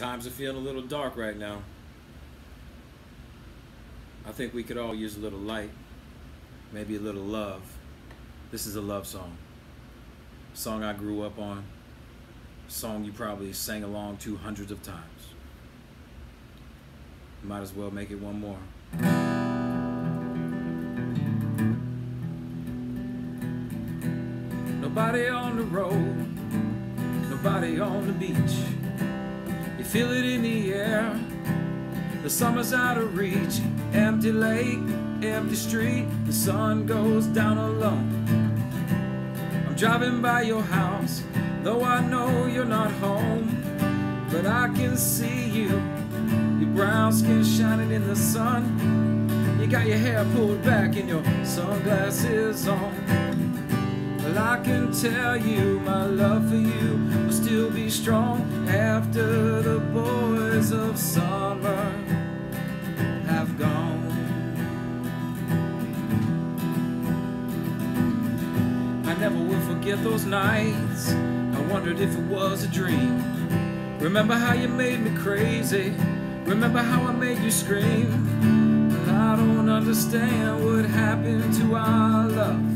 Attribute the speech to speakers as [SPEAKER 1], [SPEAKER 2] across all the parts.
[SPEAKER 1] Times are feeling a little dark right now. I think we could all use a little light, maybe a little love. This is a love song. Song I grew up on. Song you probably sang along to hundreds of times. Might as well make it one more. Nobody on the road, nobody on the beach. Feel it in the air, the summer's out of reach. Empty lake, empty street, the sun goes down alone. I'm driving by your house, though I know you're not home. But I can see you, your brown skin shining in the sun. You got your hair pulled back and your sunglasses on. Well, I can tell you my love for you will still be strong after the never will forget those nights. I wondered if it was a dream. Remember how you made me crazy. Remember how I made you scream. I don't understand what happened to our love.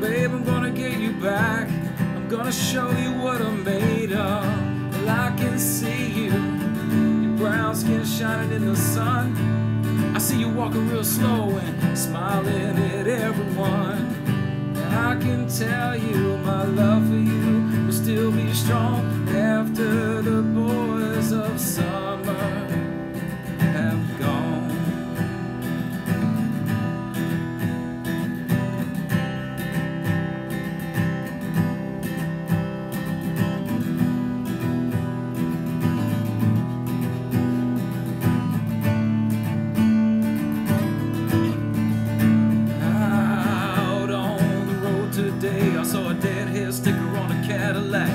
[SPEAKER 1] Babe, I'm gonna get you back. I'm gonna show you what I'm made of. Well, I can see you, your brown skin shining in the sun. I see you walking real slow and smiling at everyone. I can tell saw a Deadhead sticker on a Cadillac.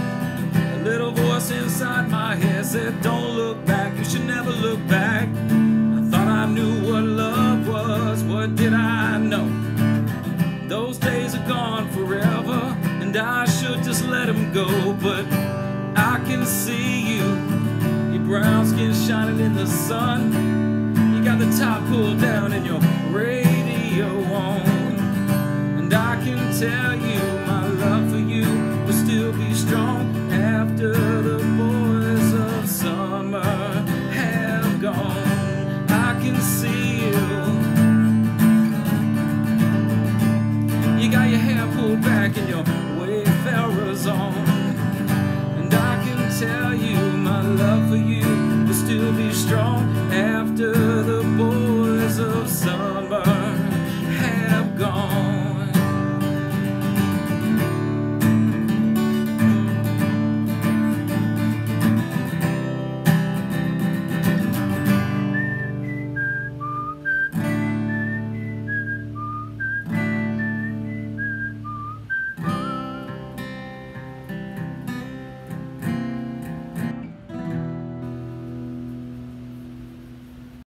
[SPEAKER 1] A little voice inside my head said, Don't look back, you should never look back. I thought I knew what love was, what did I know? Those days are gone forever, and I should just let them go. But I can see you, your brown skin shining in the sun. You got the top pulled down and your radio on. And I can tell you rolled back in your Wayfarers on. And I can tell you my love for you will still be strong.